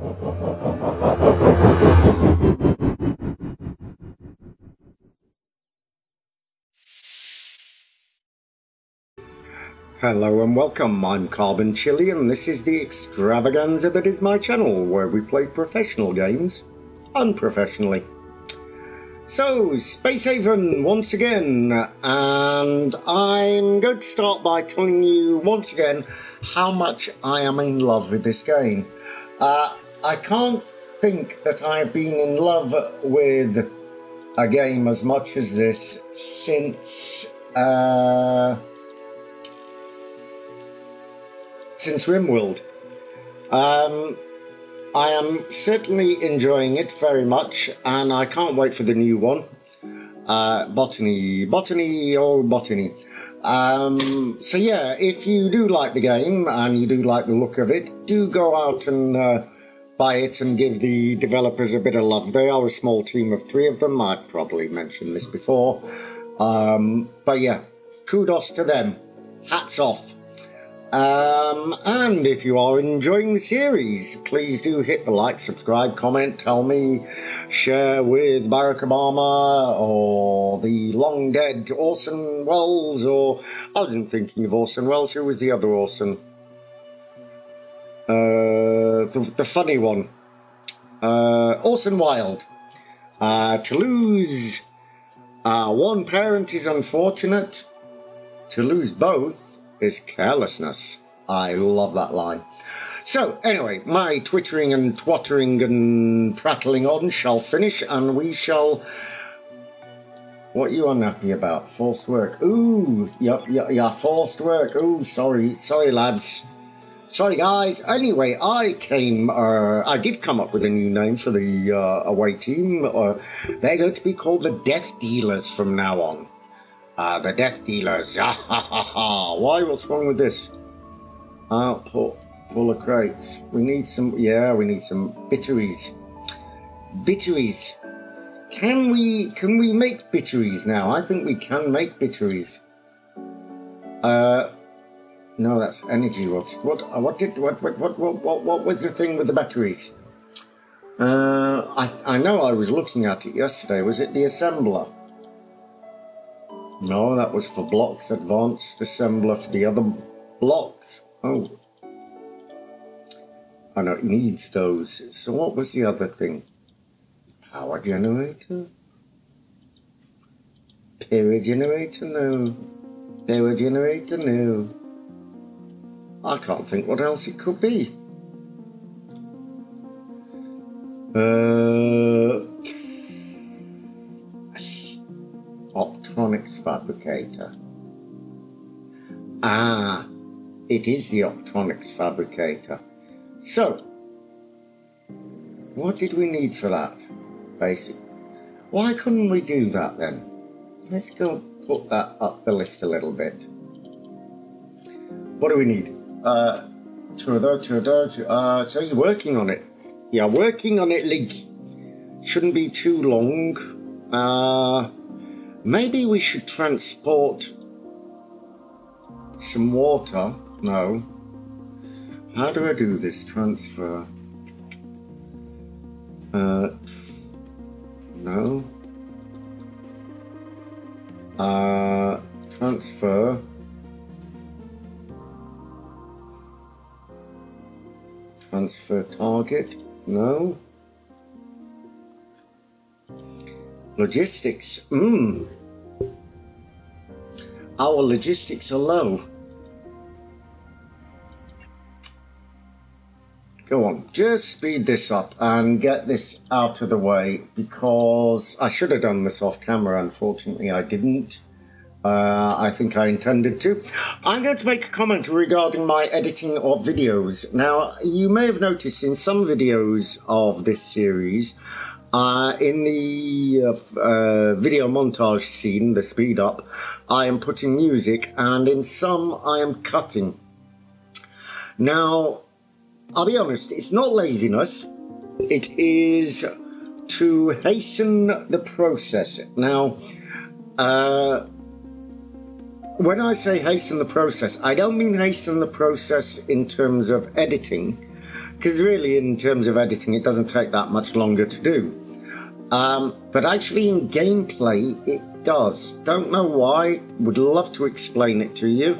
Hello and welcome, I'm Carbon Chilli and this is the extravaganza that is my channel where we play professional games unprofessionally. So, Space Haven once again, and I'm going to start by telling you once again how much I am in love with this game. Uh, I can't think that I've been in love with a game as much as this since... Uh, since RimWorld. Um, I am certainly enjoying it very much, and I can't wait for the new one. Uh, botany, botany, oh botany. Um, so yeah, if you do like the game and you do like the look of it, do go out and uh, buy it and give the developers a bit of love. They are a small team of three of them. I've probably mentioned this before. Um, but yeah, kudos to them. Hats off. Um, and if you are enjoying the series, please do hit the like, subscribe, comment, tell me, share with Barack Obama or the long dead Orson Welles, or I wasn't thinking of Orson Welles, who was the other Orson? Uh, the, the funny one. Uh, Orson Wilde. Uh, to lose uh, one parent is unfortunate. To lose both is carelessness. I love that line. So, anyway, my twittering and twattering and prattling on shall finish, and we shall. What are you unhappy about? Forced work. Ooh, yeah, yeah, yeah, forced work. Ooh, sorry, sorry, lads. Sorry, guys. Anyway, I came, uh, I did come up with a new name for the uh, away team. Uh, they're going to be called the Death Dealers from now on. Ah, the death dealers. Why? What's wrong with this? Output full of crates. We need some, yeah, we need some bitteries. Bitteries. Can we, can we make bitteries now? I think we can make bitteries. Uh, no, that's energy rods. What, what did, what, what, what, what, what, what was the thing with the batteries? Uh, I, I know I was looking at it yesterday. Was it the assembler? No, that was for blocks. Advanced assembler for the other blocks. Oh. I know it needs those. So what was the other thing? Power generator? Power generator? No. Power generator? No. I can't think what else it could be. Uh, Optronics fabricator. Ah, it is the Optronics fabricator. So, what did we need for that? Basic. Why couldn't we do that then? Let's go put that up the list a little bit. What do we need? Uh, those. Uh, so you're working on it. Yeah, working on it, Leak. Shouldn't be too long. Uh, Maybe we should transport some water. No. How do I do this? Transfer. Uh, no. Uh, transfer. Transfer target. No. Logistics. Mmm. Our logistics are low. Go on, just speed this up and get this out of the way because I should have done this off camera. Unfortunately, I didn't. Uh, I think I intended to. I'm going to make a comment regarding my editing of videos. Now, you may have noticed in some videos of this series, uh, in the uh, uh, video montage scene, the speed up, I am putting music and in some I am cutting. Now, I'll be honest, it's not laziness, it is to hasten the process. Now, uh, when I say hasten the process, I don't mean hasten the process in terms of editing because really, in terms of editing, it doesn't take that much longer to do. Um, but actually, in gameplay, it does. Don't know why. Would love to explain it to you.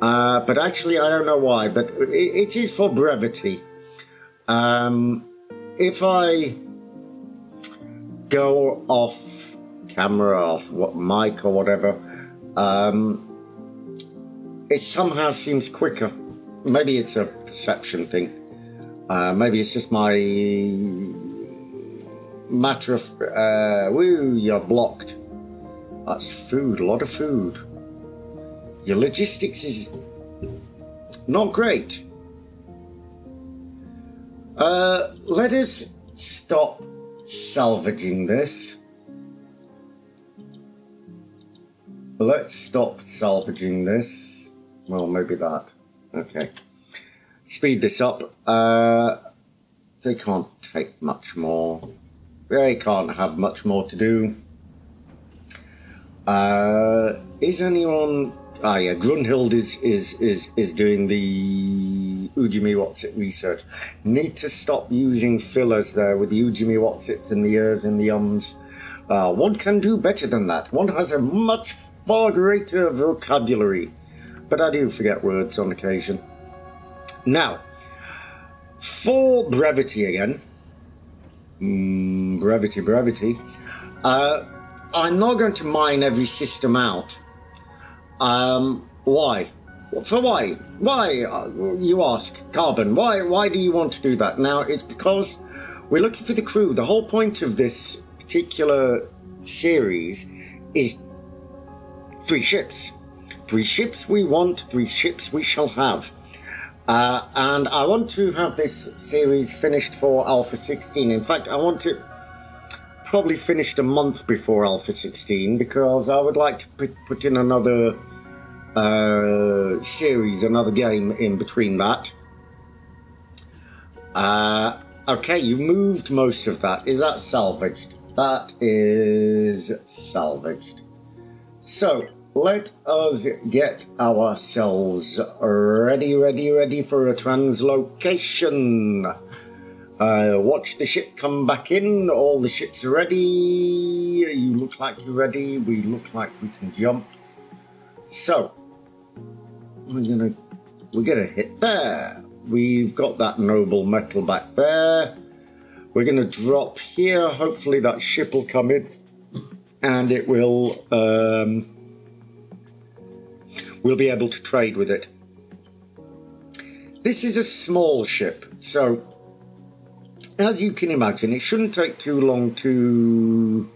Uh, but actually, I don't know why. But it, it is for brevity. Um, if I go off camera, off what mic or whatever, um, it somehow seems quicker. Maybe it's a perception thing. Uh, maybe it's just my matter of, uh, woo, you're blocked. That's food, a lot of food. Your logistics is not great. Uh, let us stop salvaging this. Let's stop salvaging this. Well, maybe that. Okay. Speed this up. Uh, they can't take much more. They can't have much more to do. Uh, is anyone... Ah, yeah, Grunhild is, is, is, is doing the Ujimi Whatsit research. Need to stop using fillers there with the Ujimi Whatsits and the ers and the ums. Uh, one can do better than that. One has a much far greater vocabulary. But I do forget words on occasion. Now, for brevity again, mm, brevity, brevity, uh, I'm not going to mine every system out. Um, why? For why? Why, uh, you ask, Carbon, why, why do you want to do that? Now, it's because we're looking for the crew. The whole point of this particular series is three ships. Three ships we want, three ships we shall have. Uh, and I want to have this series finished for Alpha 16. In fact, I want it probably finished a month before Alpha 16 because I would like to put, in another uh, series, another game in between that. Uh, okay, you moved most of that. Is that salvaged? That is salvaged. So, let us get ourselves ready, ready, ready for a translocation. Uh, watch the ship come back in. All the ships are ready. You look like you're ready. We look like we can jump. So, we're gonna we're gonna hit there. We've got that noble metal back there. We're gonna drop here. Hopefully that ship will come in, and it will. Um, we'll be able to trade with it. This is a small ship, so as you can imagine, it shouldn't take too long to...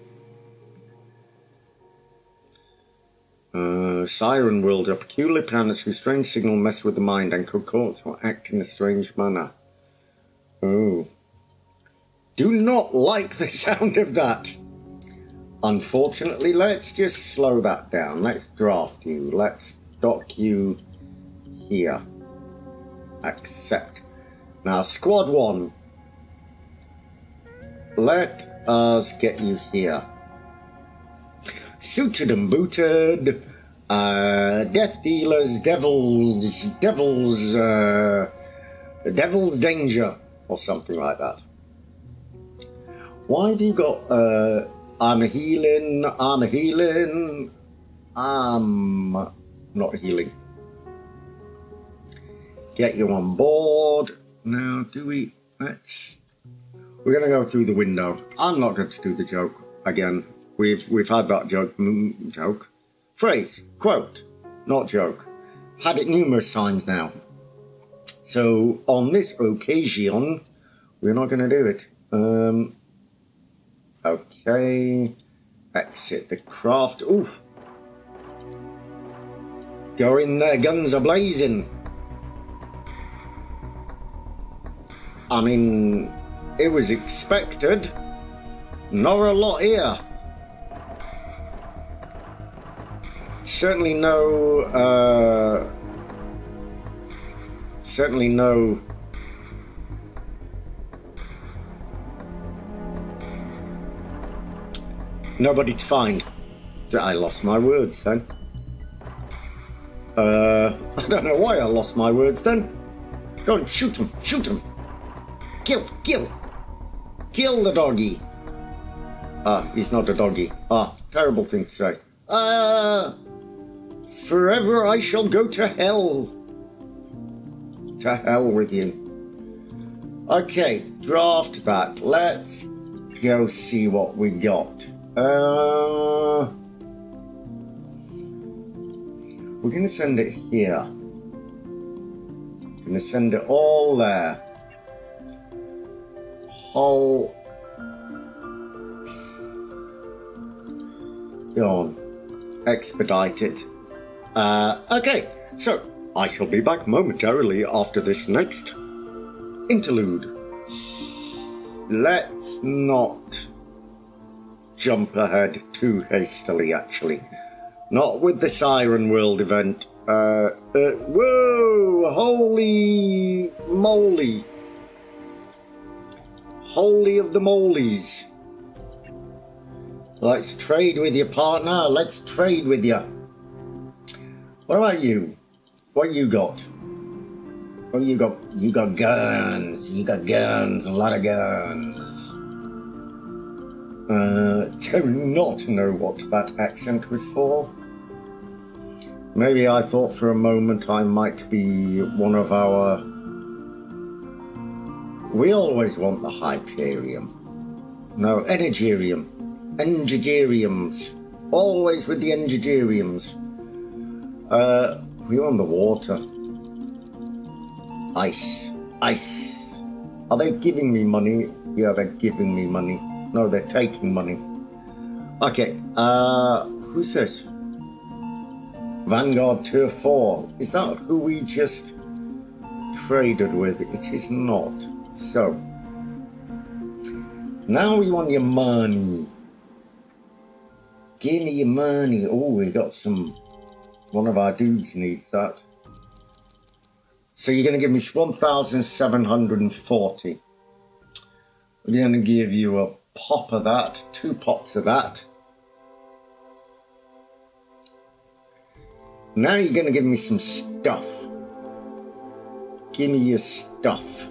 Uh, Siren World are peculiar planets whose strange signal mess with the mind and could cause or act in a strange manner. Oh. Do not like the sound of that. Unfortunately, let's just slow that down. Let's draft you. Let's dock you here. Accept. Now, squad one. Let us get you here. Suited and booted. Uh, death dealers, devils, devils, uh, devil's danger, or something like that. Why have you got, uh, I'm healing, I'm healing, I'm not healing. Get you on board. Now, do we, let's we're going to go through the window. I'm not going to do the joke again. We've we've had that joke, mm, joke, phrase, quote, not joke. Had it numerous times now. So on this occasion, we're not going to do it. Um, okay, exit the craft. Oof. Go in there, guns are blazing. I mean, it was expected. Not a lot here. Certainly no, uh, certainly no nobody to find. I lost my words then. Uh, I don't know why I lost my words then. Go and shoot him, shoot him. Kill, kill. Kill the doggy. Ah, he's not a doggy. Ah, terrible thing to say. Ah, forever I shall go to hell. To hell with you. Okay, draft that. Let's go see what we got. Uh, we're going to send it here. Going to send it all there. Whole. Go on. Expedite it. Uh, okay, so I shall be back momentarily after this next interlude. Let's not jump ahead too hastily, actually. Not with this Siren World event. Uh, uh, whoa! Holy moly! Holy of the molies. Let's trade with your partner. Let's trade with you. What about you? What you got? Oh, you got you got guns. You got guns. A lot of guns. Uh, do not know what that accent was for. Maybe I thought for a moment I might be one of our. We always want the Hyperium. No, Energirium. Engigeriums. Always with the Engigeriums. Uh, we want the water. Ice. Ice. Are they giving me money? Yeah, they're giving me money. No, they're taking money. Okay, uh, who's this? Vanguard Tier 4. Is that who we just traded with? It is not. So, now we want your money. Give me your money. Oh, we got some. One of our dudes needs that. So you're going to give me 1,740. We're going to give you a pop of that, two pops of that. Now you're going to give me some stuff. Give me your stuff.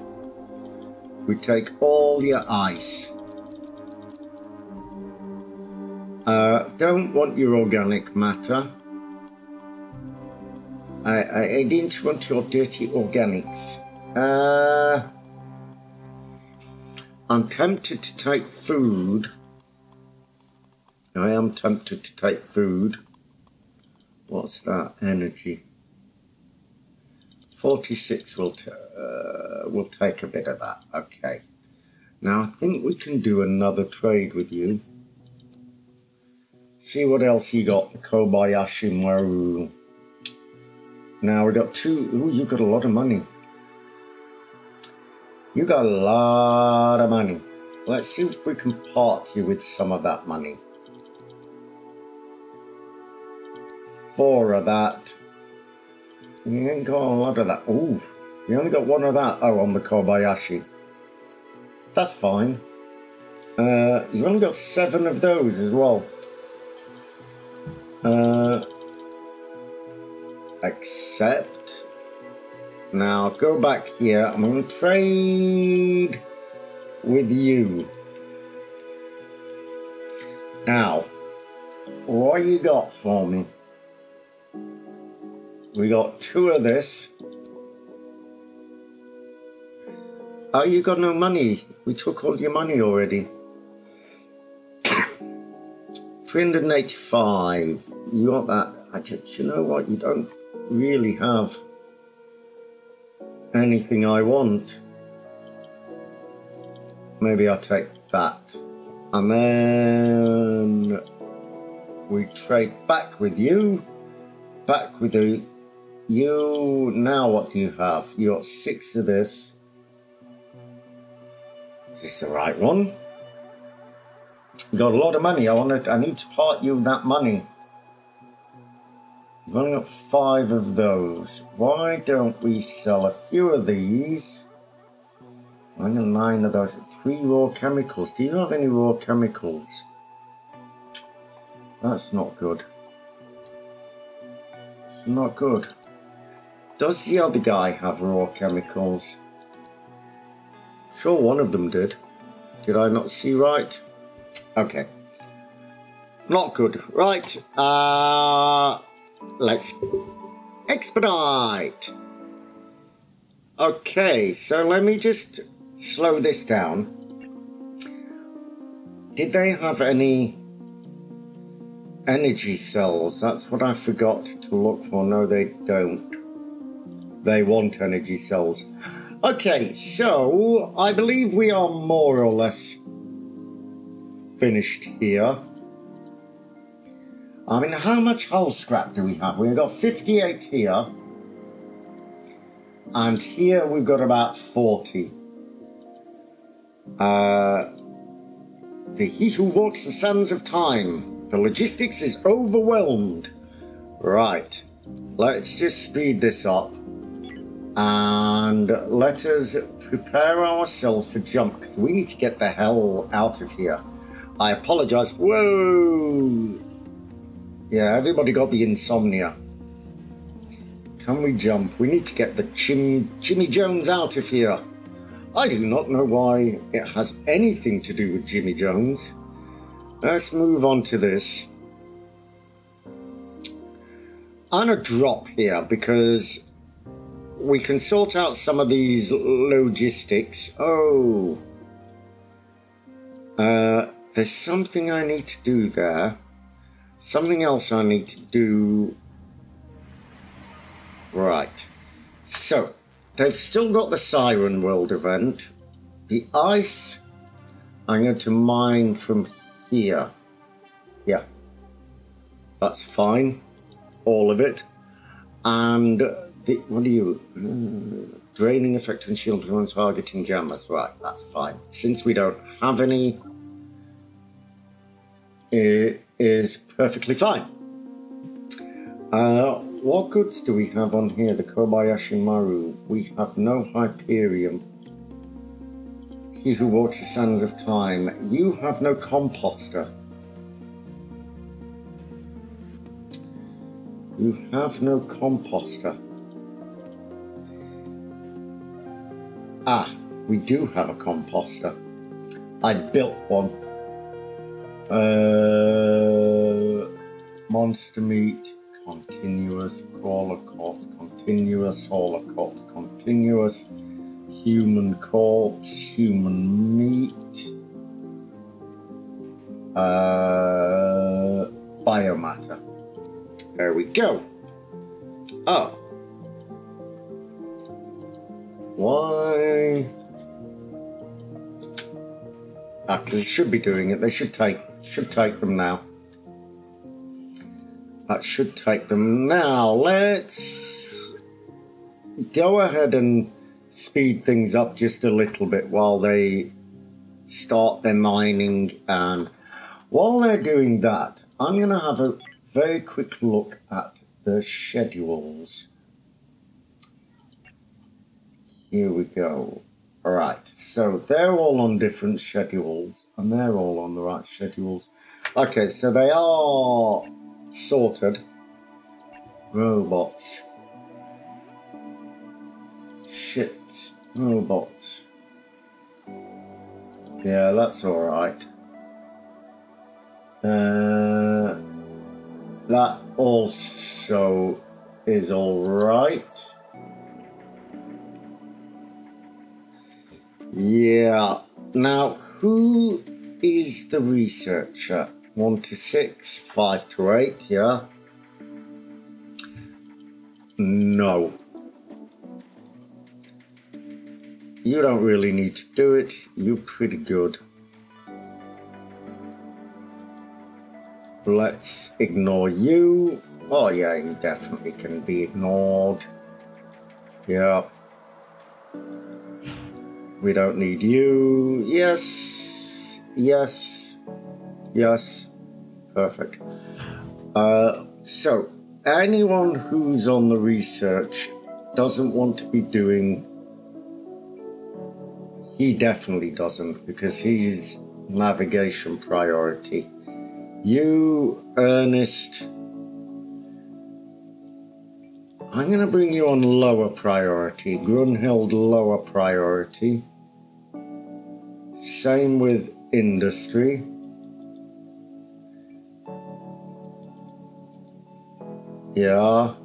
We take all your ice. Uh, don't want your organic matter. I, I, I didn't want your dirty organics. Uh, I'm tempted to take food. I am tempted to take food. What's that? Energy. 46 will, uh, will take a bit of that. Okay. Now I think we can do another trade with you. See what else you got. Kobayashi Maru. Now we got two. Ooh, you got a lot of money. You got a lot of money. Let's see if we can part you with some of that money. Four of that. You ain't got a lot of that. Ooh, you only got one of that. Oh, on the Kobayashi. That's fine. Uh, you've only got seven of those as well. Uh, accept. Now go back here. I'm going to trade with you. Now, what you got for me? We got two of this. Oh, you got no money. We took all your money already. 385. You got that. I just, you know what? You don't really have anything I want. Maybe I'll take that. And then we trade back with you. Back with you. You, now what do you have? You got six of this. Is this the right one? You got a lot of money. I want to, I need to part you that money. I've only got five of those. Why don't we sell a few of these? I got nine of those. Three raw chemicals. Do you have any raw chemicals? That's not good. not good. Does the other guy have raw chemicals? Sure, one of them did. Did I not see right? Okay. Not good. Right. Uh, let's expedite. Okay, so let me just slow this down. Did they have any energy cells? That's what I forgot to look for. No, they don't. They want energy cells. Okay, so I believe we are more or less finished here. I mean, how much hull scrap do we have? We've got 58 here. And here we've got about 40. Uh, the He Who Walks the Sands of Time. The logistics is overwhelmed. Right. Let's just speed this up. And let us prepare ourselves for jump because we need to get the hell out of here. I apologize. Whoa! Yeah, everybody got the insomnia. Can we jump? We need to get the Jim, Jimmy Jones out of here. I do not know why it has anything to do with Jimmy Jones. Let's move on to this. I'm going to drop here because we can sort out some of these logistics. Oh. Uh, there's something I need to do there. Something else I need to do. Right. So, they've still got the Siren World event. The ice, I'm going to mine from here. Yeah. That's fine. All of it. And what are you? Uh, draining effect on shield on targeting jammers. Right, that's fine. Since we don't have any, it is perfectly fine. Uh, what goods do we have on here? The Kobayashi Maru. We have no Hyperium. He who walks the sands of time. You have no composter. You have no composter. Ah, we do have a composter. I built one. Uh, monster meat, continuous crawler corpse, continuous holocaust, continuous human corpse, human meat, uh, biomatter. There we go. Oh. Why? They should be doing it. They should take should take them now. That should take them now. Let's go ahead and speed things up just a little bit while they start their mining. And while they're doing that, I'm going to have a very quick look at the schedules. Here we go. Alright, so they're all on different schedules, and they're all on the right schedules. Okay, so they are sorted. Robots. Shit. Robots. Yeah, that's alright. Uh, that also is alright. Yeah. Now, who is the researcher? One to six, five to eight, yeah? No. You don't really need to do it. You're pretty good. Let's ignore you. Oh yeah, you definitely can be ignored. Yeah. We don't need you. Yes. Yes. Yes. Perfect. Uh, so, anyone who's on the research doesn't want to be doing. He definitely doesn't because he's navigation priority. You, Ernest. I'm going to bring you on lower priority. Grunhild, lower priority. Same with industry. Yeah.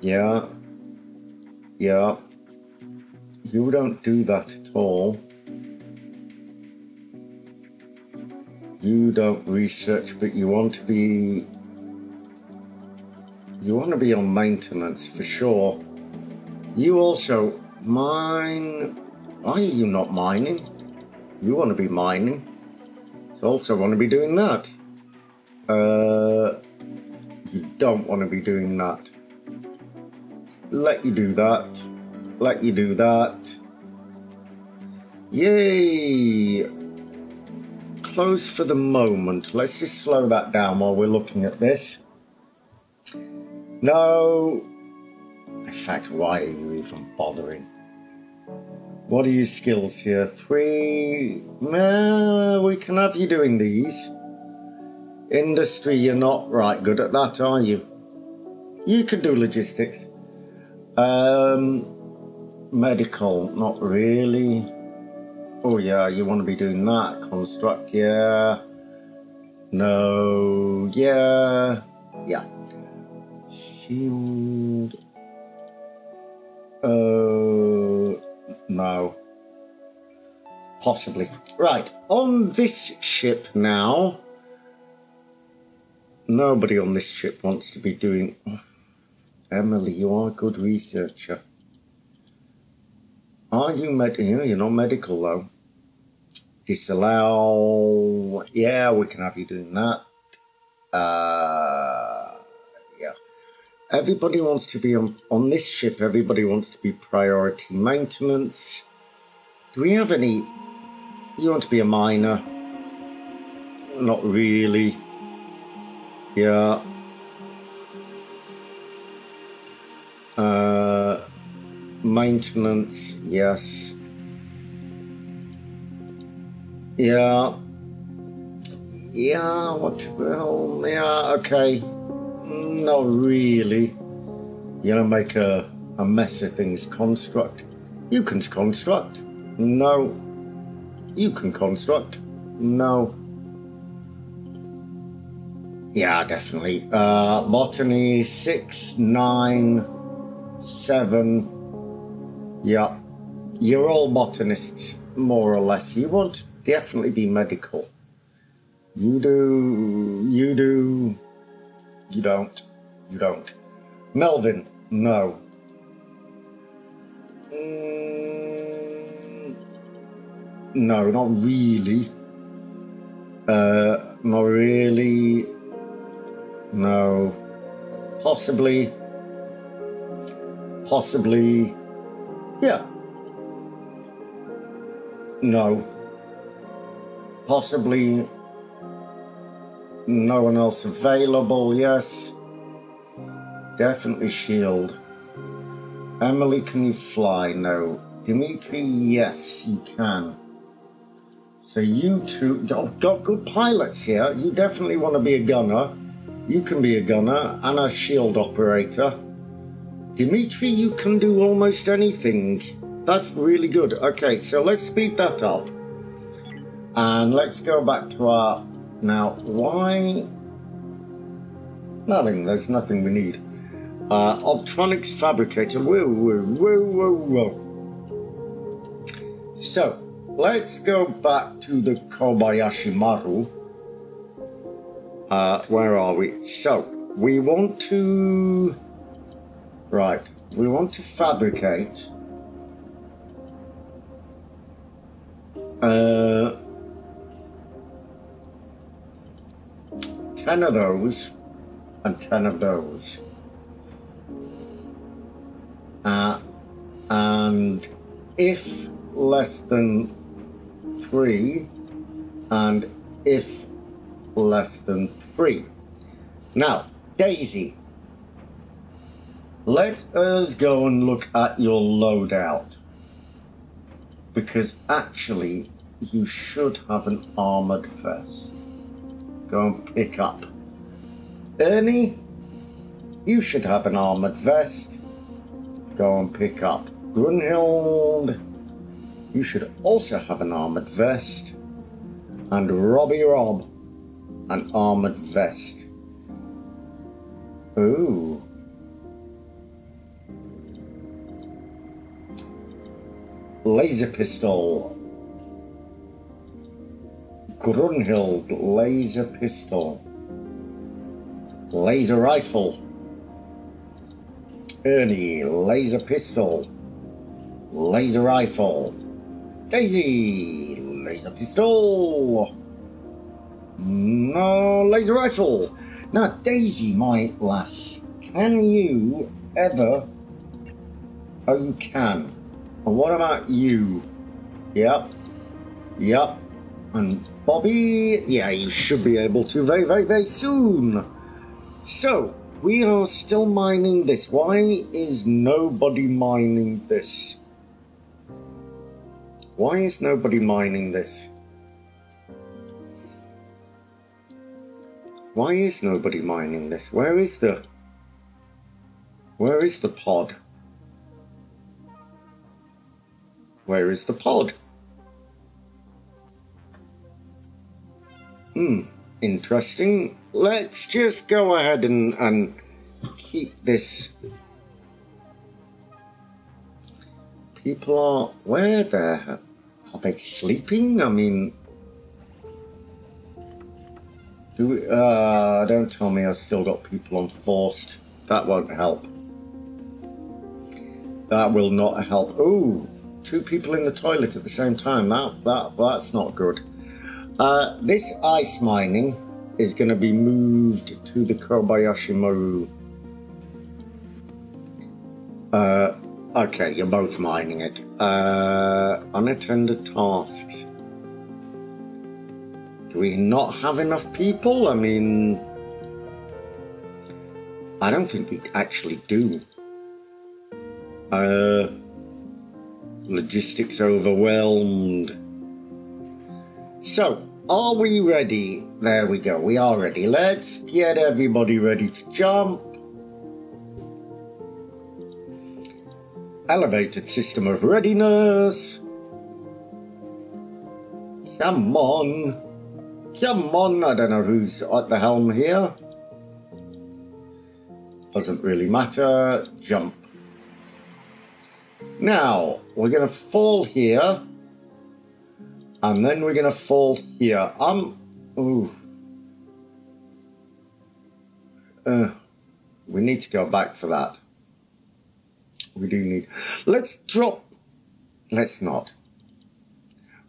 Yeah. Yeah. You don't do that at all. You don't research, but you want to be... You want to be on maintenance, for sure. You also mine... Why are you not mining? You want to be mining. Also want to be doing that. Uh, you don't want to be doing that. Let you do that. Let you do that. Yay! Close for the moment. Let's just slow that down while we're looking at this. No. In fact, why are you even bothering? What are your skills here? Three. Uh, we can have you doing these. Industry, you're not right good at that, are you? You can do logistics. Um, medical, not really. Oh yeah, you want to be doing that. Construct, yeah. No, yeah, yeah. Shield. Uh, no. Possibly. Right, on this ship now. Nobody on this ship wants to be doing... Emily, you are a good researcher. Are you med... You're not medical, though. Disallow... Yeah, we can have you doing that. Uh. Everybody wants to be on, on this ship. Everybody wants to be priority maintenance. Do we have any... You want to be a miner? Not really. Yeah. Uh, maintenance, yes. Yeah. Yeah, what, well, yeah, okay. Not really. You know, make a, a mess of things. Construct. You can construct. No. You can construct. No. Yeah, definitely. Uh, botany, six, nine, seven. Yeah. You're all botanists, more or less. You want definitely be medical. You do. You do. You don't. You don't. Melvin, no. Mm, no, not really. Uh, not really. No. Possibly. Possibly. Yeah. No. Possibly. No one else available, yes. Definitely shield. Emily, can you fly? No. Dimitri, yes, you can. So you two, I've got good pilots here. You definitely want to be a gunner. You can be a gunner and a shield operator. Dimitri, you can do almost anything. That's really good. Okay, so let's speed that up. And let's go back to our... Now, why... Nothing, there's nothing we need. Uh, Optronics Fabricator. Whoa, whoa, whoa, whoa, whoa. So, let's go back to the Kobayashi Maru. Uh, where are we? So, we want to... Right, we want to fabricate... Uh, 10 of those and 10 of those. Uh, and if less than 3 and if less than 3. Now, Daisy, let us go and look at your loadout. Because actually, you should have an armoured vest. Go and pick up. Ernie, you should have an armoured vest. Go and pick up. Grunhild, You should also have an armored vest. And Robbie Rob, an armored vest. Ooh. Laser pistol. Grunhild laser pistol. Laser rifle. Ernie laser pistol. Laser rifle. Daisy laser pistol. No laser rifle. Now, Daisy, my lass, can you ever? Oh, you can. And what about you? Yep. Yep. And Bobby, yeah, you should be able to very, very, very soon. So, we are still mining this. Why is nobody mining this? Why is nobody mining this? Why is nobody mining this? Where is the... Where is the pod? Where is the pod? Hmm, interesting. Let's just go ahead and, and keep this. People are... Where the... Are they sleeping? I mean... Do we, uh, don't tell me I've still got people on forced. That won't help. That will not help. Ooh, two people in the toilet at the same time. That that that's not good. Uh, this ice mining is going to be moved to the Kobayashi Maru. Uh, okay, you're both mining it. Uh, unattended tasks. Do we not have enough people? I mean, I don't think we actually do. Uh, logistics overwhelmed. So, are we ready? There we go, we are ready. Let's get everybody ready to jump. Elevated system of readiness. Come on. Come on, I don't know who's at the helm here. Doesn't really matter. Jump. Now, we're going to fall here. And then we're going to fall here. Um, ooh. Uh, we need to go back for that. We do need... Let's drop... Let's not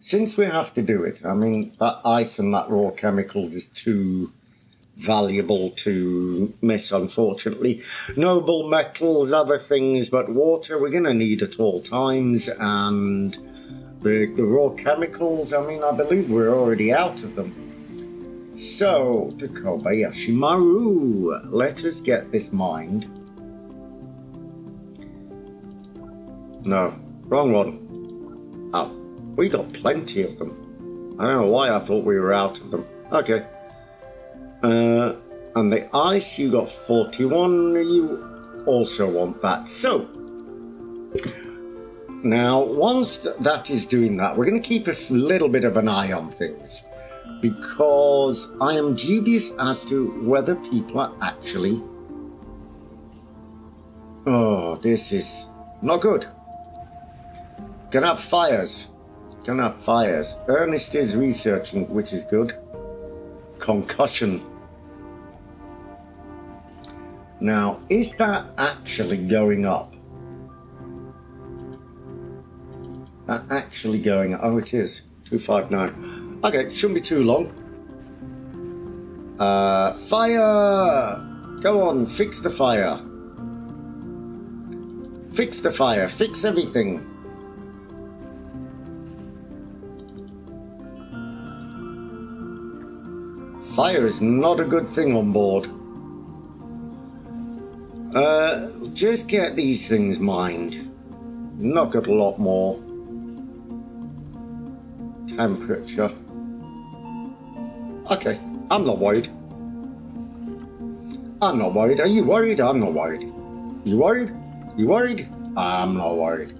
since we have to do it, I mean, that ice and that raw chemicals is too valuable to miss, unfortunately. Noble metals, other things, but water we're going to need at all times, and the, the raw chemicals, I mean, I believe we're already out of them. So, to Kobayashi Maru, let us get this mined. No, wrong one. Oh. We got plenty of them. I don't know why I thought we were out of them. Okay. Uh, and the ice, you got 41. You also want that. So, now, once that is doing that, we're going to keep a little bit of an eye on things. Because I am dubious as to whether people are actually... Oh, this is not good. Gonna have fires. Don't have fires. Ernest is researching, which is good. Concussion. Now, is that actually going up? That actually going? Oh, it is. 259. Okay, shouldn't be too long. Uh, fire! Go on, fix the fire. Fix the fire, fix everything. Fire is not a good thing on board. Uh, just get these things mined. Not got a lot more. Temperature. Okay, I'm not worried. I'm not worried. Are you worried? I'm not worried. You worried? You worried? I'm not worried.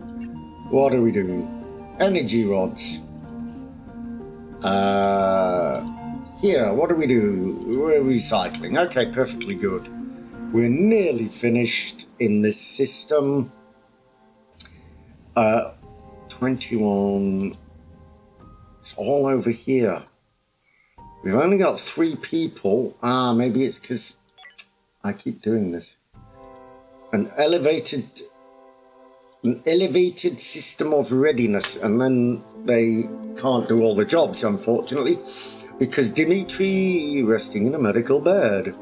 What are we doing? energy rods. Uh, here, what do we do? We're recycling. Okay, perfectly good. We're nearly finished in this system. Uh, 21. It's all over here. We've only got three people. Ah, maybe it's because I keep doing this. An elevated an elevated system of readiness and then they can't do all the jobs unfortunately because Dimitri resting in a medical bed.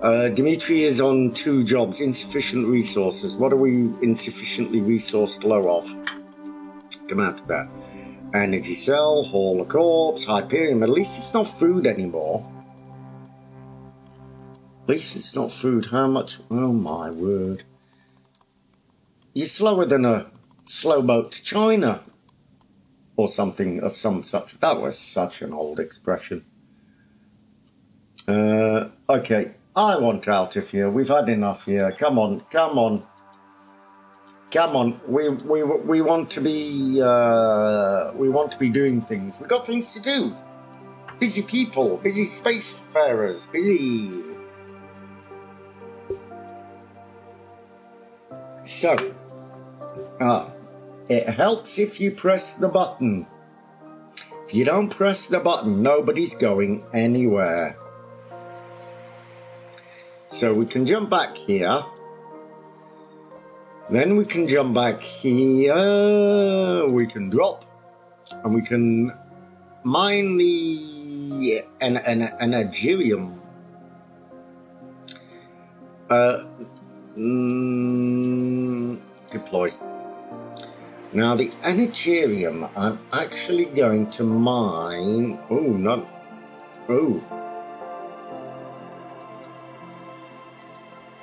Uh, Dimitri is on two jobs, insufficient resources. What are we insufficiently resourced low of? Come out of that. Energy cell, haul a corpse, Hyperium. At least it's not food anymore. At least it's not food. How much? Oh my word. You're slower than a slow boat to China. Or something of some such. That was such an old expression. Uh, okay. I want out of here. We've had enough here. Come on. Come on. Come on, we we we want to be uh, we want to be doing things. We've got things to do. Busy people, busy spacefarers, busy. So, uh, it helps if you press the button. If you don't press the button, nobody's going anywhere. So we can jump back here. Then we can jump back here, we can drop, and we can mine the an, an, an Uh, mm, deploy. Now the Energium, I'm actually going to mine. Oh, not. Oh.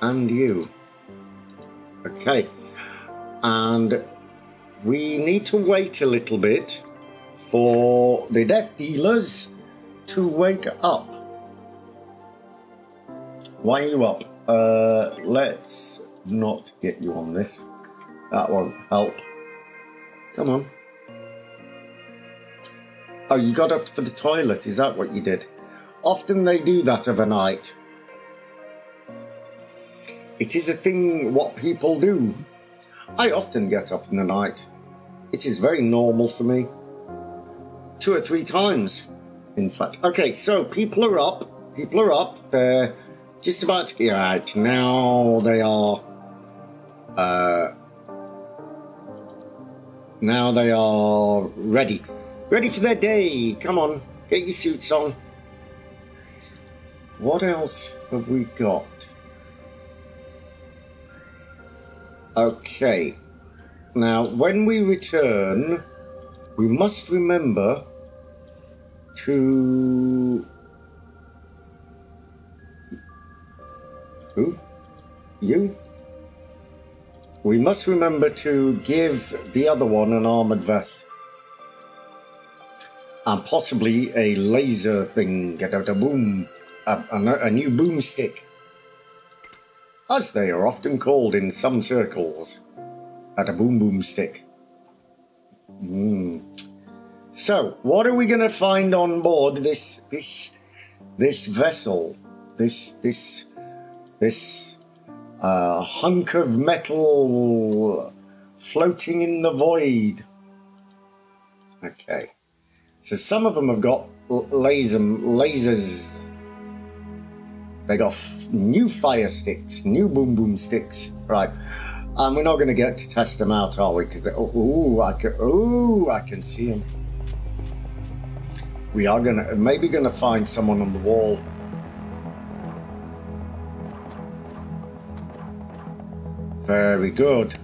And you. Okay and we need to wait a little bit for the death dealers to wake up. Why are you up? Uh, let's not get you on this. That won't help. Come on. Oh, you got up for the toilet. Is that what you did? Often they do that of a night. It is a thing what people do. I often get up in the night. It is very normal for me. Two or three times, in fact. Okay, so people are up. People are up. They're just about to be out. Now they are. Uh, now they are ready. Ready for their day. Come on, get your suits on. What else have we got? Okay. Now, when we return, we must remember to... Who? You? We must remember to give the other one an armored vest. And possibly a laser thing, get out a boom, a, a, a new boomstick as they are often called in some circles, at a boom boom stick. Mm. So, what are we going to find on board this this this vessel, this this this uh, hunk of metal floating in the void? Okay, so some of them have got laser lasers. They got new fire sticks, new boom boom sticks. Right. And we're not going to get to test them out, are we? Because oh, I can, I can see them. We are gonna maybe gonna find someone on the wall. Very good.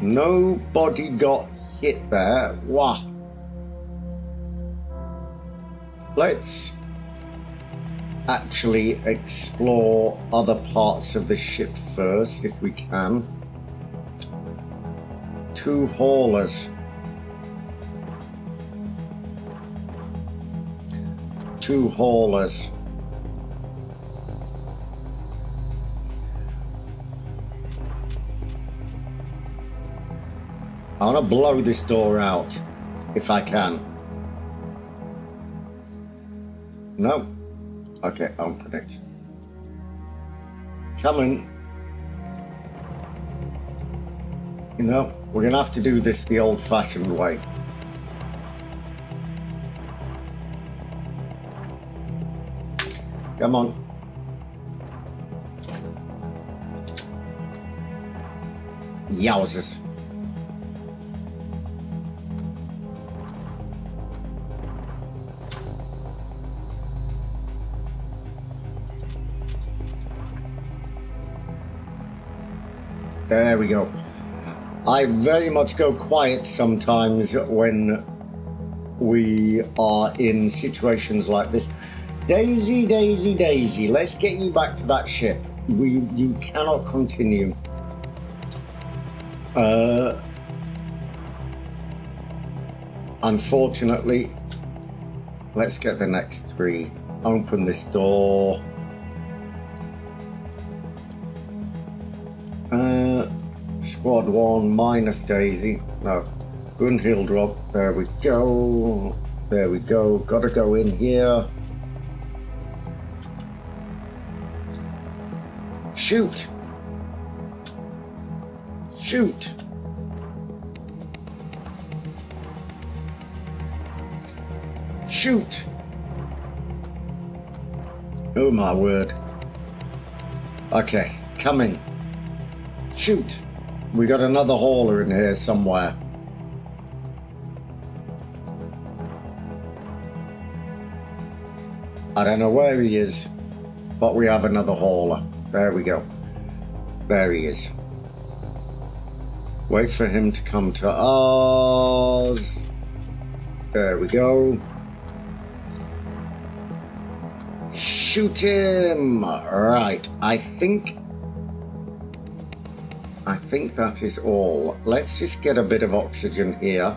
Nobody got hit there. Wow. Let's actually explore other parts of the ship first, if we can. Two haulers. Two haulers. I want to blow this door out, if I can. No. Okay, open it. Coming. You know, we're gonna have to do this the old-fashioned way. Come on. Yowzers. There we go. I very much go quiet sometimes when we are in situations like this. Daisy, Daisy, Daisy, let's get you back to that ship. We, you cannot continue. Uh, unfortunately, let's get the next three. Open this door. Squad one minus Daisy. No, Gunhild drop. There we go. There we go. Gotta go in here. Shoot! Shoot! Shoot! Oh my word. Okay, coming. Shoot! We got another hauler in here somewhere. I don't know where he is, but we have another hauler. There we go. There he is. Wait for him to come to us. There we go. Shoot him! Right, I think... I think that is all. Let's just get a bit of oxygen here.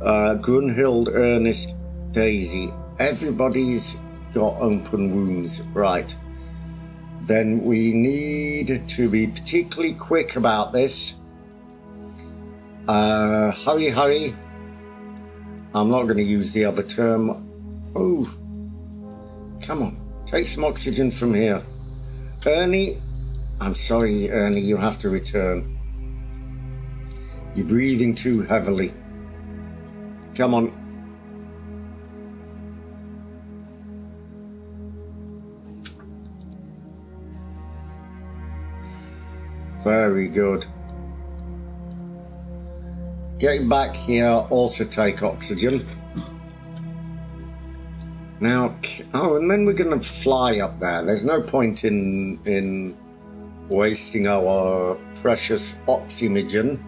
Uh, Gunhild, Ernest, Daisy. Everybody's got open wounds. Right then we need to be particularly quick about this. Uh, hurry, hurry. I'm not going to use the other term. Oh, come on. Take some oxygen from here. Ernie, I'm sorry, Ernie, you have to return. You're breathing too heavily. Come on, Very good. Getting back here, also take oxygen. Now, oh, and then we're going to fly up there. There's no point in in wasting our precious oxygen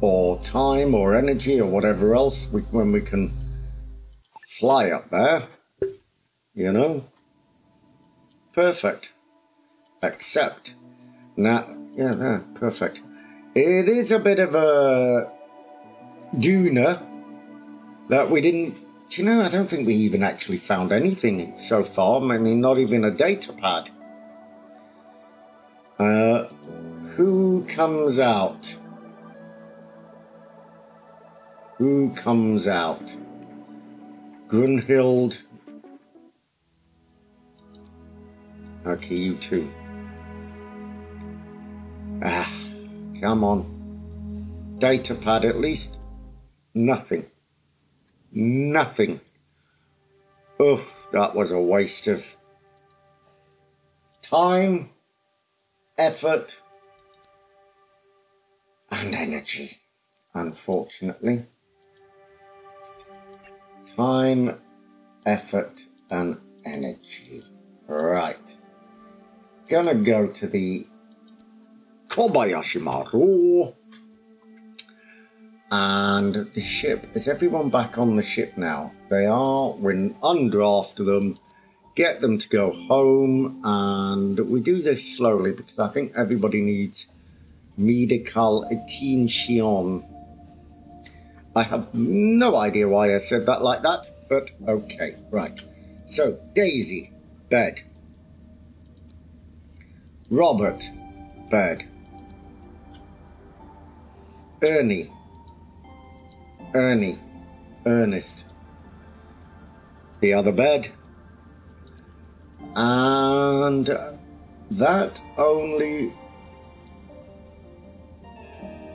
or time or energy or whatever else we, when we can fly up there, you know. Perfect. Accept. Now, yeah, yeah, perfect. It is a bit of a dooner that we didn't. You know, I don't think we even actually found anything so far. I mean, not even a data pad. Uh, who comes out? Who comes out? Grunhild Okay, you too. Ah, come on. Data pad at least. Nothing. Nothing. Oh, that was a waste of time, effort, and energy, unfortunately. Time, effort, and energy. Right gonna go to the Kobayashi Maru. And the ship, is everyone back on the ship now? They are, we're under after them, get them to go home, and we do this slowly because I think everybody needs medical attention. I have no idea why I said that like that, but okay, right. So, Daisy, bed. Robert, bed? Ernie. Ernie. Ernest. The other bed. And that only.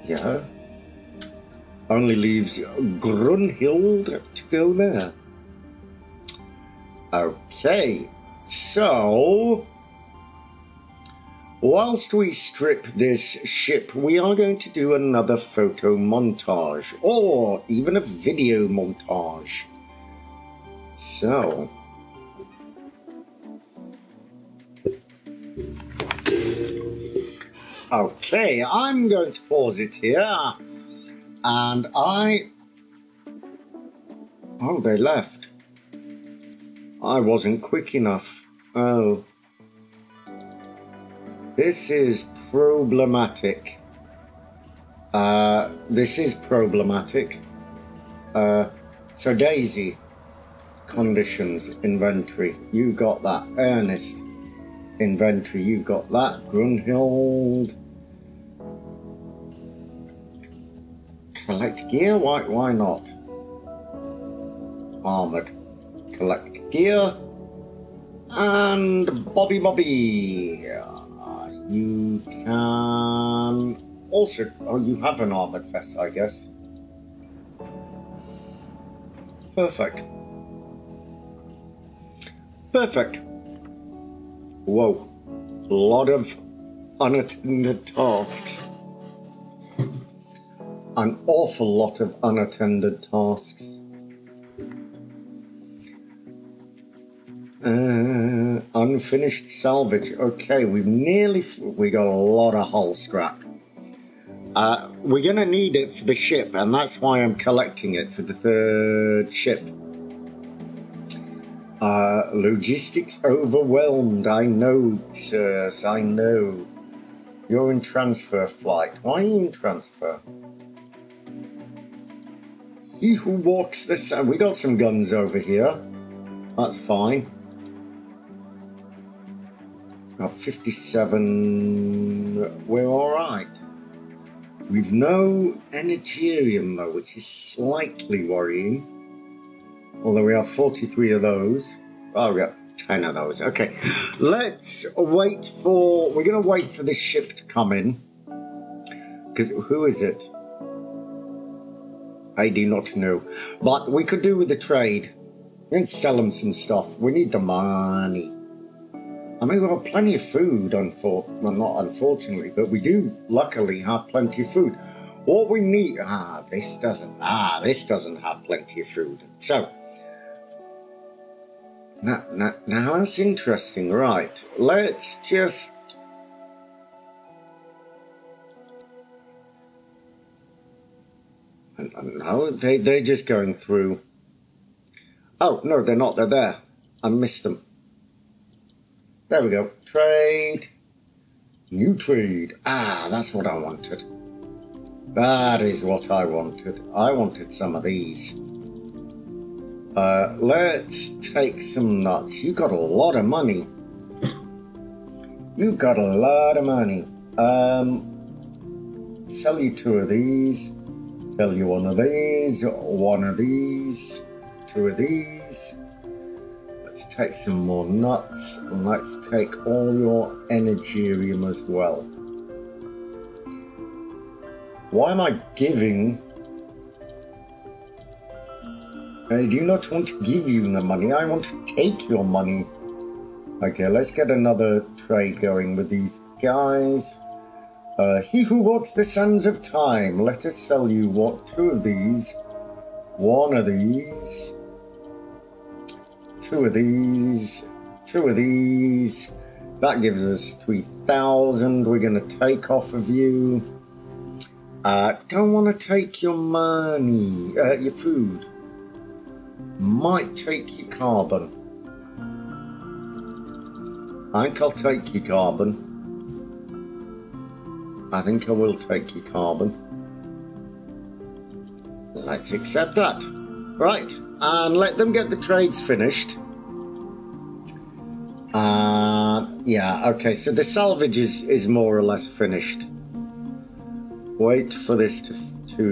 Yeah. Only leaves Grunhild to go there. Okay. So. Whilst we strip this ship, we are going to do another photo montage, or even a video montage. So... Okay, I'm going to pause it here, and I... Oh, they left. I wasn't quick enough. Oh. This is problematic. Uh, this is problematic. Uh, so Daisy, conditions, inventory, you got that. Ernest, inventory, you got that. Grunhild, collect gear, why, why not? Armored, collect gear. And Bobby Bobby. You can also. Oh, you have an armored vest, I guess. Perfect. Perfect. Whoa. A lot of unattended tasks. An awful lot of unattended tasks. Uh, unfinished salvage. Okay, we've nearly we got a lot of hull scrap. Uh, we're gonna need it for the ship, and that's why I'm collecting it for the third ship. Uh, logistics overwhelmed. I know, sirs. I know. You're in transfer flight. Why are you in transfer? He who walks the sun. We got some guns over here. That's fine. Got 57. We're alright. We've no Energium though, which is slightly worrying. Although we have 43 of those. Oh, we got 10 of those. Okay. Let's wait for. We're going to wait for the ship to come in. Because who is it? I do not know. But we could do with the trade. Can sell them some stuff. We need the money. I mean, we've got plenty of food, unfor- well, not unfortunately, but we do luckily have plenty of food. What we need, ah, this doesn't, ah, this doesn't have plenty of food. So, now, now, now that's interesting, right? Let's just. No, they, they're just going through. Oh, no, they're not. They're there. I missed them. There we go. Trade. New trade. Ah, that's what I wanted. That is what I wanted. I wanted some of these. Uh, let's take some nuts. You got a lot of money. You got a lot of money. Um, sell you two of these. Sell you one of these. One of these. Two of these. Take some more nuts and let's take all your energium as well. Why am I giving? I do not want to give you the money, I want to take your money. Okay, let's get another trade going with these guys. Uh, he who walks the sands of time, let us sell you what? Two of these, one of these, two of these, two of these. That gives us 3,000. We're going to take off of you. Uh, don't want to take your money, uh, your food. Might take your carbon. I think I'll take your carbon. I think I will take your carbon. Let's accept that. Right and let them get the trades finished. Uh, Yeah, okay, so the salvage is, is more or less finished. Wait for this to to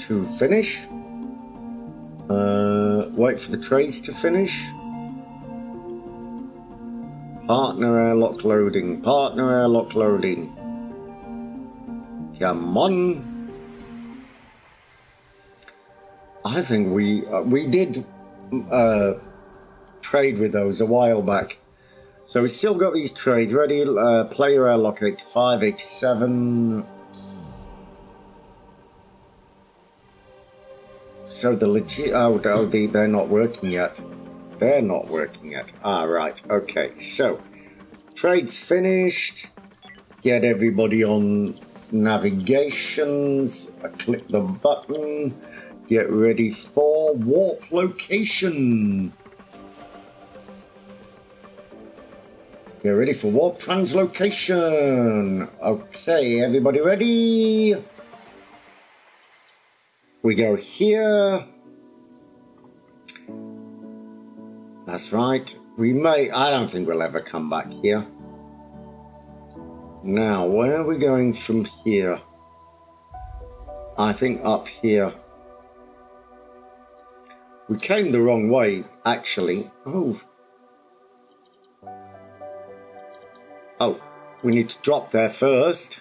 to finish. Uh, wait for the trades to finish. Partner airlock loading. Partner airlock loading. Come on. I think we uh, we did uh, trade with those a while back. So we still got these trades ready. Uh, player airlock 85, 87. So the legit. Oh, oh they, they're not working yet. They're not working yet. Ah, right. Okay. So trades finished. Get everybody on navigations. I click the button. Get ready for warp location. Get ready for warp translocation. Okay, everybody ready? We go here. That's right. We may, I don't think we'll ever come back here. Now, where are we going from here? I think up here. We came the wrong way, actually. Oh, Oh, we need to drop there first.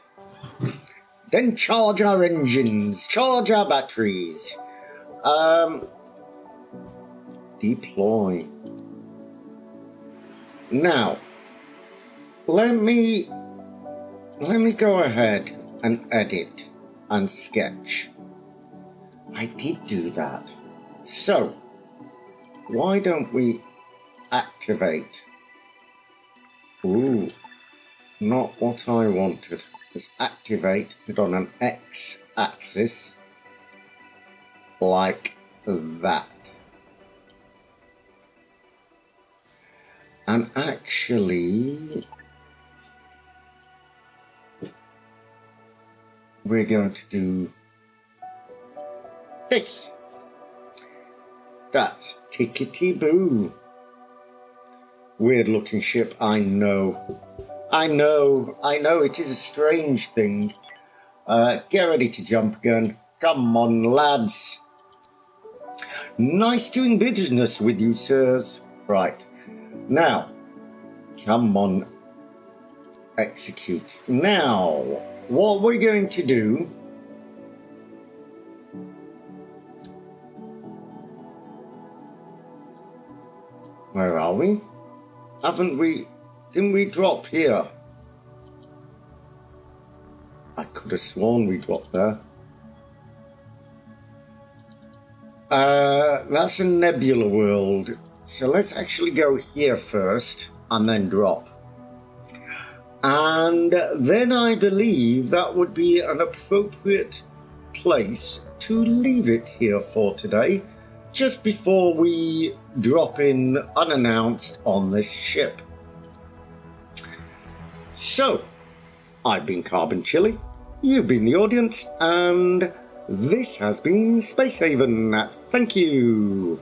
Then charge our engines, charge our batteries. Um, deploy. Now, let me let me go ahead and edit and sketch. I did do that. So, why don't we activate? Ooh, not what I wanted. Let's activate it on an X axis like that. And actually, we're going to do this. That's Tickety Boo. Weird looking ship, I know. I know, I know, it is a strange thing. Uh, get ready to jump again. Come on, lads. Nice doing business with you, sirs. Right. Now, come on. Execute. Now, what we're going to do Where are we? Haven't we didn't we drop here? I could have sworn we dropped there. Uh, that's a nebula world. So let's actually go here first and then drop. And then I believe that would be an appropriate place to leave it here for today, just before we drop in unannounced on this ship. So, I've been Carbon Chilli, you've been the audience, and this has been Space Haven. Thank you.